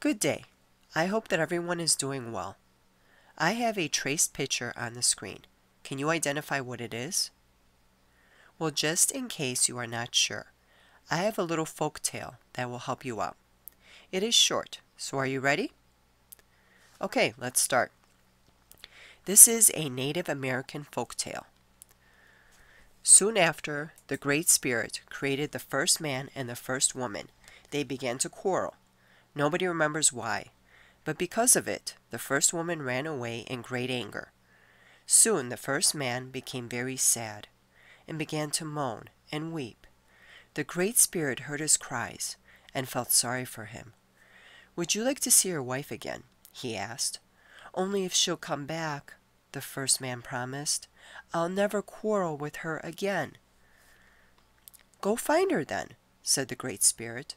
Good day. I hope that everyone is doing well. I have a traced picture on the screen. Can you identify what it is? Well, just in case you are not sure, I have a little folk tale that will help you out. It is short, so are you ready? Okay, let's start. This is a Native American folk tale. Soon after the Great Spirit created the first man and the first woman, they began to quarrel. Nobody remembers why, but because of it, the first woman ran away in great anger. Soon the first man became very sad and began to moan and weep. The Great Spirit heard his cries and felt sorry for him. Would you like to see your wife again? he asked. Only if she'll come back, the first man promised. I'll never quarrel with her again. Go find her then, said the Great Spirit.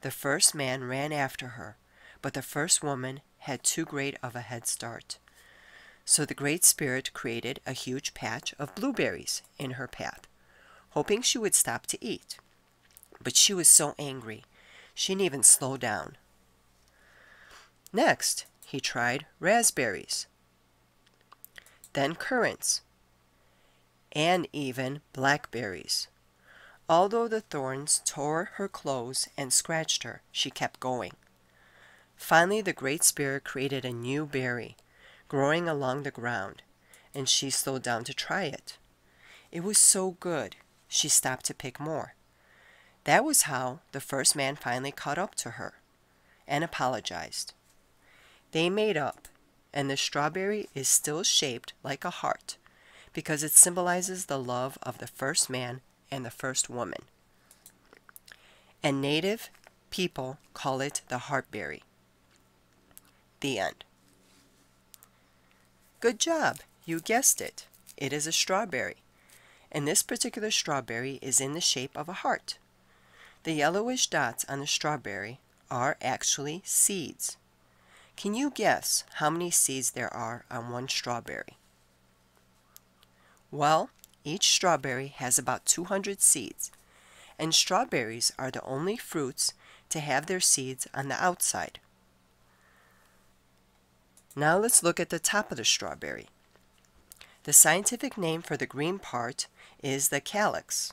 The first man ran after her, but the first woman had too great of a head start. So the Great Spirit created a huge patch of blueberries in her path, hoping she would stop to eat. But she was so angry, she didn't even slow down. Next, he tried raspberries, then currants, and even blackberries. Although the thorns tore her clothes and scratched her, she kept going. Finally, the Great Spirit created a new berry growing along the ground, and she slowed down to try it. It was so good, she stopped to pick more. That was how the first man finally caught up to her and apologized. They made up, and the strawberry is still shaped like a heart because it symbolizes the love of the first man and the first woman. And native people call it the heartberry. The end. Good job, you guessed it. It is a strawberry. And this particular strawberry is in the shape of a heart. The yellowish dots on the strawberry are actually seeds. Can you guess how many seeds there are on one strawberry? Well, each strawberry has about 200 seeds, and strawberries are the only fruits to have their seeds on the outside. Now let's look at the top of the strawberry. The scientific name for the green part is the calyx.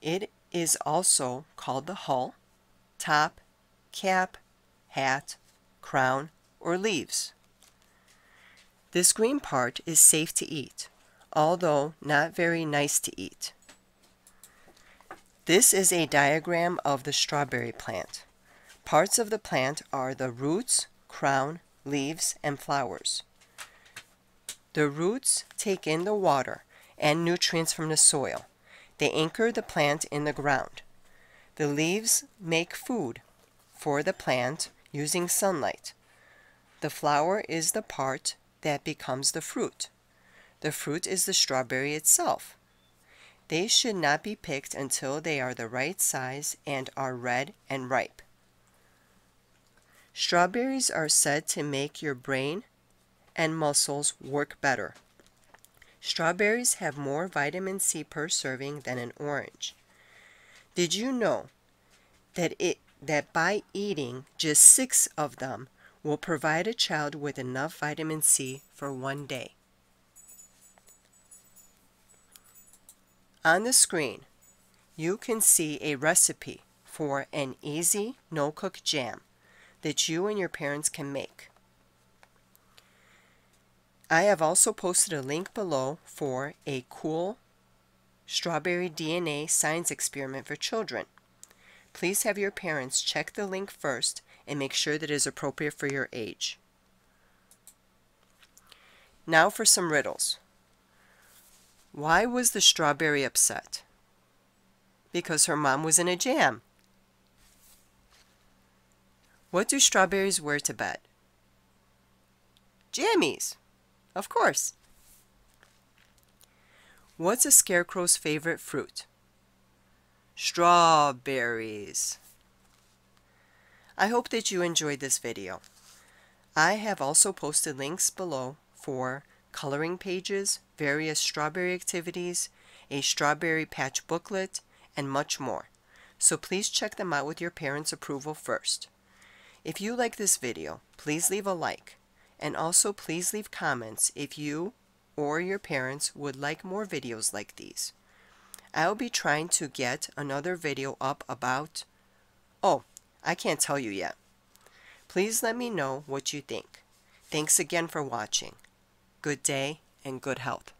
It is also called the hull, top, cap, hat, crown, or leaves. This green part is safe to eat although not very nice to eat. This is a diagram of the strawberry plant. Parts of the plant are the roots, crown, leaves, and flowers. The roots take in the water and nutrients from the soil. They anchor the plant in the ground. The leaves make food for the plant using sunlight. The flower is the part that becomes the fruit. The fruit is the strawberry itself. They should not be picked until they are the right size and are red and ripe. Strawberries are said to make your brain and muscles work better. Strawberries have more vitamin C per serving than an orange. Did you know that it that by eating just 6 of them will provide a child with enough vitamin C for one day? On the screen, you can see a recipe for an easy no-cook jam that you and your parents can make. I have also posted a link below for a cool strawberry DNA science experiment for children. Please have your parents check the link first and make sure that it is appropriate for your age. Now for some riddles. Why was the strawberry upset? Because her mom was in a jam. What do strawberries wear to bed? Jammies. Of course. What's a scarecrow's favorite fruit? Strawberries. I hope that you enjoyed this video. I have also posted links below for coloring pages, various strawberry activities, a strawberry patch booklet, and much more. So please check them out with your parents' approval first. If you like this video, please leave a like. And also please leave comments if you or your parents would like more videos like these. I'll be trying to get another video up about... Oh, I can't tell you yet. Please let me know what you think. Thanks again for watching. Good day and good health.